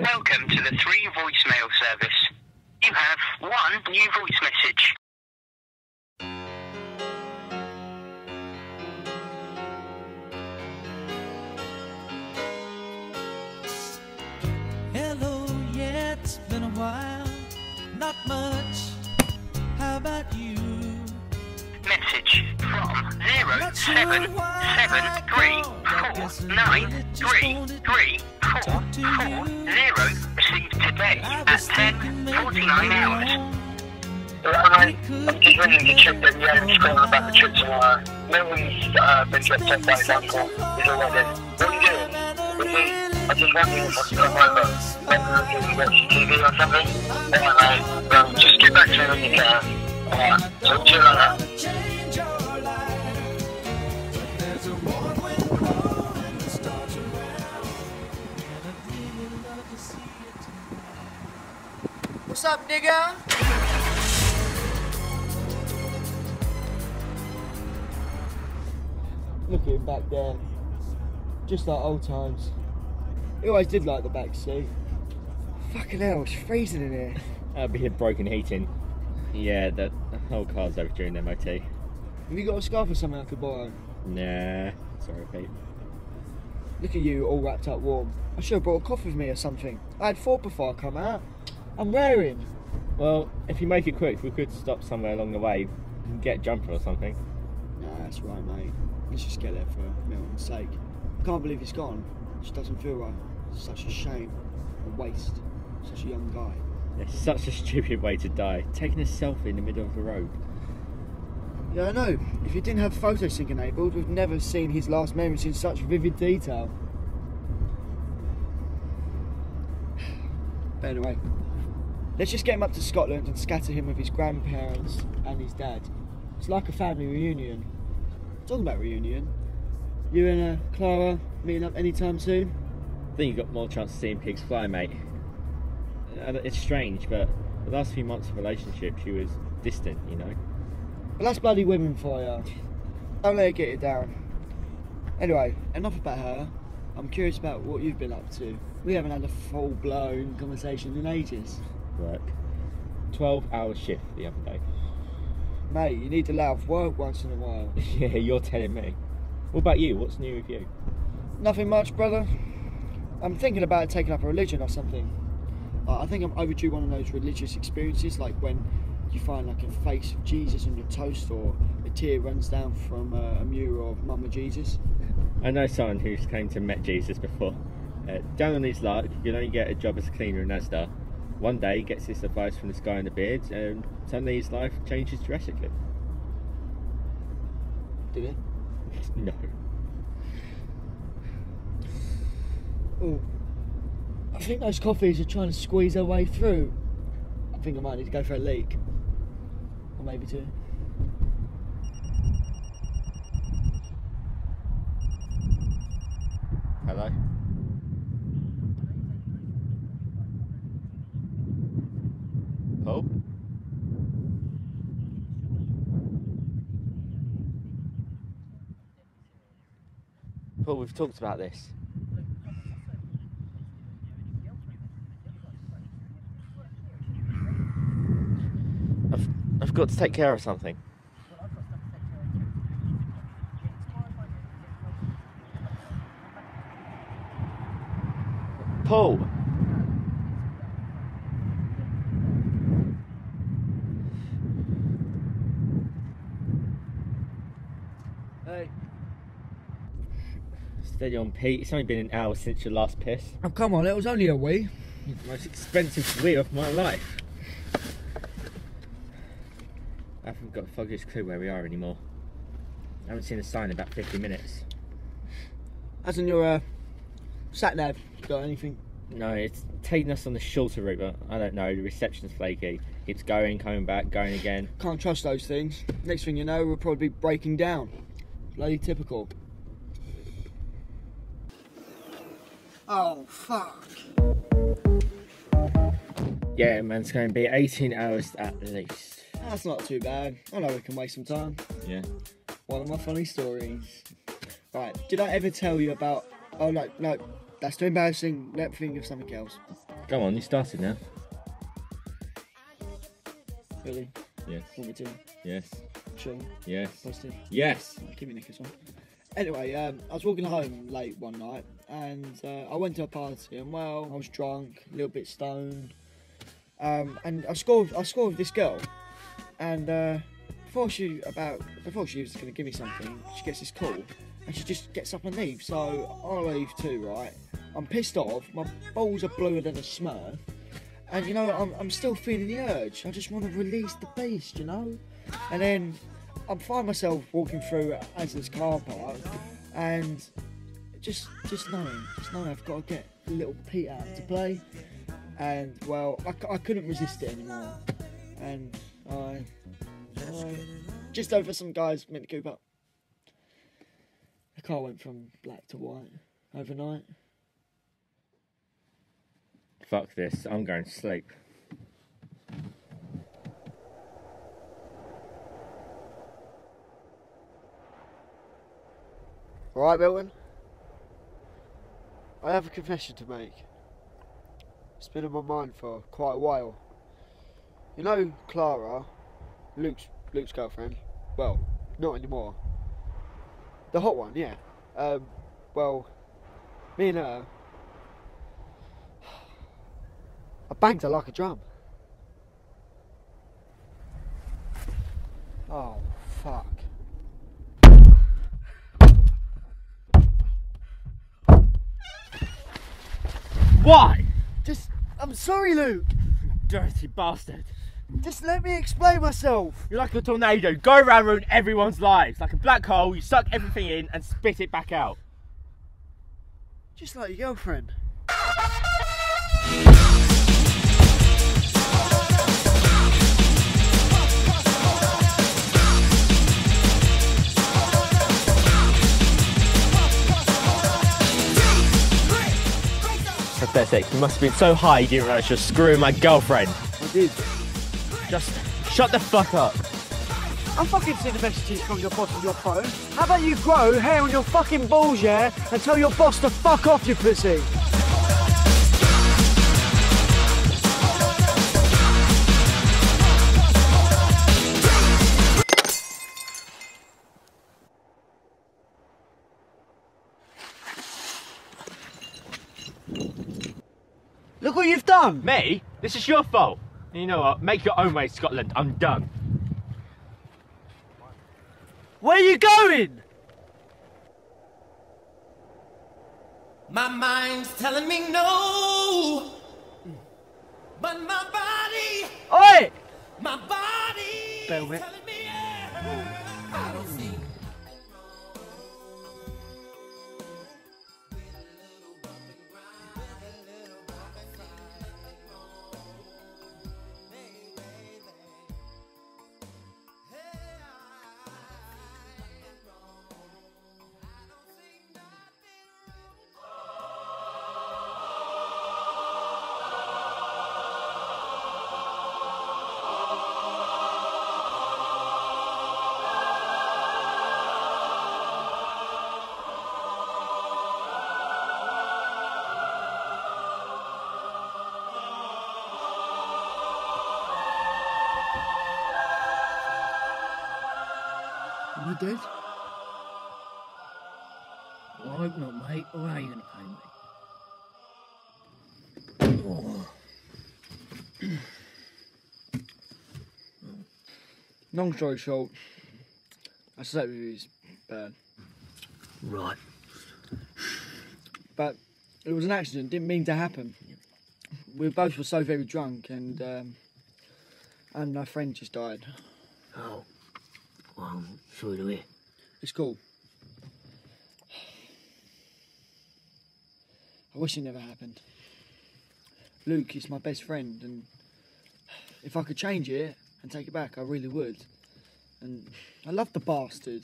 Welcome to the three voicemail service. You have one new voice message. Hello, yeah, it's been a while. Not much. How about you? Message from zero seven seven three four nine three three four four zero received today at ten forty nine hours. Right, I'm just ringing to check that you haven't forgotten about the trip tomorrow. Millie's uh, been dropped off by his uncle. He's already. What are you doing? I just wondering if I come over. Maybe we can watch TV or something. Alright, just get back to me when you can. Alright, talk to you later. What's up, nigga? Look at him back there. Just like old times. He always did like the back seat. Fucking hell, it's freezing in here. That'll be a broken heating. Yeah, the, the whole car's over during the MOT. Have you got a scarf or something I could borrow? Nah, sorry, Pete. Look at you all wrapped up warm. I should have brought a coffee with me or something. I had four before I come out. I'm raring. Well, if you make it quick, we could stop somewhere along the way and get a jumper or something. Nah, that's right, mate. Let's just get there for Milton's sake. I can't believe he's gone. It just doesn't feel right. It's such a shame. A waste. Such a young guy. It's such a stupid way to die. Taking a selfie in the middle of the road. Yeah, I know. If you didn't have photosync enabled, we'd never seen his last moments in such vivid detail. But anyway, let's just get him up to Scotland and scatter him with his grandparents and his dad. It's like a family reunion. Talking about reunion, you and uh, Clara meeting up anytime soon? I think you've got more chance of seeing pigs fly, mate. It's strange, but the last few months of relationship, she was distant, you know. Well, that's bloody women for you. Don't let her get it down. Anyway, enough about her. I'm curious about what you've been up to. We haven't had a full blown conversation in ages. Work. 12 hour shift the other day. Mate, you need to allow off work once in a while. yeah, you're telling me. What about you? What's new with you? Nothing much, brother. I'm thinking about taking up a religion or something. I think I'm overdue one of those religious experiences, like when you find like a face of Jesus on your toast, or a tear runs down from uh, a mural of Mama Jesus. I know someone who's came to met Jesus before. Uh, down on his luck, you can only get a job as a cleaner in Asda. One day he gets this advice from this guy in the beard, and suddenly his life changes drastically. Did it? no. Oh, I think those coffees are trying to squeeze their way through. I think I might need to go for a leak. Or maybe two. We've talked about this. I've, I've got to take care of something. Paul! Steady on, Pete. It's only been an hour since your last piss. Oh, come on, it was only a wee. The most expensive wee of my life. I haven't got the foggiest clue where we are anymore. I haven't seen a sign in about 50 minutes. Hasn't your uh, sat nav got anything? No, it's taking us on the shorter route, but I don't know. The reception's flaky. It's going, coming back, going again. Can't trust those things. Next thing you know, we'll probably be breaking down. Bloody typical. Oh, fuck. Yeah, man, it's going to be 18 hours at least. That's not too bad. I know we can waste some time. Yeah. One of my funny stories. Right, did I ever tell you about. Oh, no, no. That's too embarrassing. Let me think of something else. Go on, you started now. Really? Yes. Want me to? Yes. Sure. Yes. Positive. Yes. Give me Nick as well. Anyway, um, I was walking home late one night and uh, I went to a party and well, I was drunk, a little bit stoned, um, and I scored. I scored with this girl, and uh, before she about before she was going to give me something, she gets this call and she just gets up and leaves. So I leave too, right? I'm pissed off. My balls are bluer than a smurf. And you know, I'm, I'm still feeling the urge. I just want to release the beast, you know? And then I find myself walking through Asda's car park and just just knowing, just knowing I've got to get little Pete out to play. And well, I couldn't resist it anymore. And I, I just over some guys Mini Cooper. The car went from black to white overnight. Fuck this. I'm going to sleep. Alright, Milton? I have a confession to make. It's been on my mind for quite a while. You know Clara, Luke's Luke's girlfriend? Well, not anymore. The hot one, yeah. Um, well, me and her. I banged her like a drum. Oh, fuck. Why? Just, I'm sorry, Luke. Dirty bastard. Just let me explain myself. You're like a tornado. Go around ruin everyone's lives. Like a black hole, you suck everything in and spit it back out. Just like your girlfriend. Pathetic. You must have been so high you didn't realise you're screwing my girlfriend. I did. Just shut the fuck up. I'm fucking seeing the messages from your boss on your phone. How about you grow hair on your fucking balls, yeah, and tell your boss to fuck off, you pussy? Look what you've done! Me? This is your fault. You know what? Make your own way, Scotland. I'm done. Where are you going? My mind's telling me no, but my body, Oi! my body, Velvet. telling me yeah. Dead? Well, I hope not, mate. Or are you going to pay me? Long story short, I slept with his bad. Right. but it was an accident. Didn't mean to happen. We both were so very drunk, and um, and my friend just died. Oh. Um, well, I'm sorry to hear. It's cool. I wish it never happened. Luke is my best friend, and if I could change it and take it back, I really would. And I love the bastard.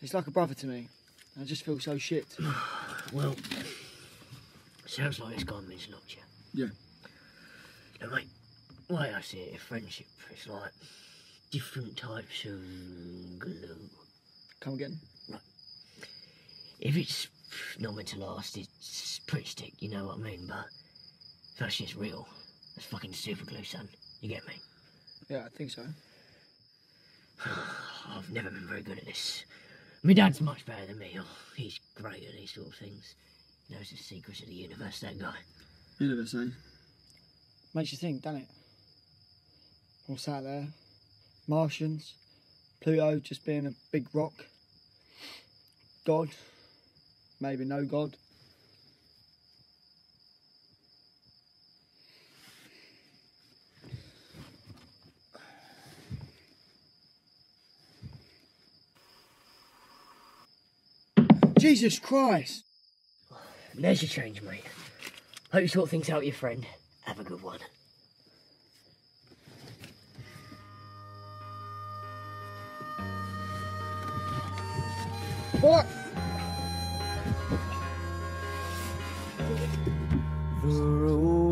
He's like a brother to me. I just feel so shit. Well, sounds like it's gone to you. Yeah. Now, mate, the way I see it, a friendship is like different types of glue. Come again? Right. If it's not meant to last. It's pretty stick, you know what I mean? But if that shit's real, that's fucking super glue, son. You get me? Yeah, I think so. I've never been very good at this. My dad's much better than me. Oh, he's great at these sort of things. He knows the secrets of the universe, that guy. Universe, eh? Makes you think, doesn't it? What's sat there? Martians, Pluto just being a big rock. God, maybe no God. Jesus Christ! There's your change, mate. Hope you sort things out with your friend. Have a good one. What? The road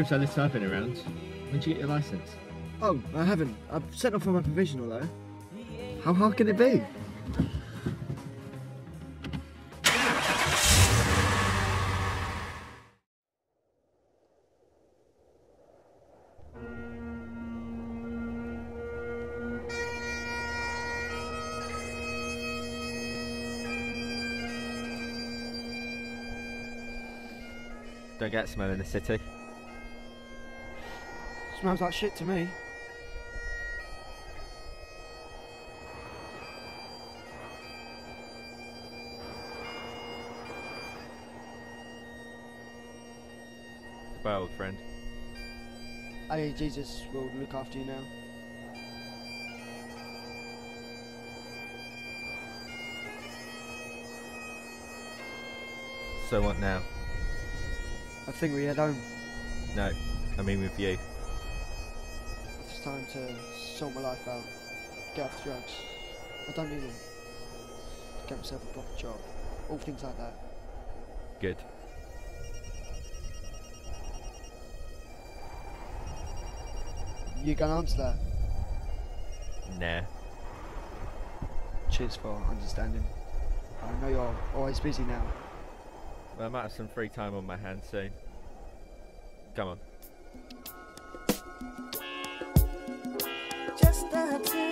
Bruce, I list I've been around. When did you get your license? Oh, I haven't. I've sent off for my provisional though. How hard can it be? Don't get smell in the city. Smells like shit to me. Goodbye, old friend. I, Jesus will look after you now. So what now? I think we head home. No, I mean with you. It's time to sort my life out. Get off drugs. I don't need them. Get myself a proper job. All things like that. Good. You gonna answer that? Nah. Cheers for understanding. I know you're always busy now. Well, I might have some free time on my hands soon. Come on. Two